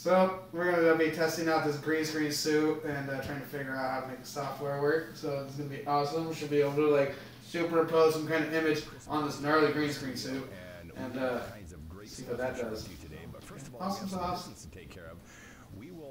So we're gonna be testing out this green screen suit and uh, trying to figure out how to make the software work. So it's gonna be awesome. We should be able to like superimpose some kind of image on this gnarly green screen suit and uh, see what that does. Awesome sauce. to take care of. We will.